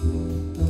Música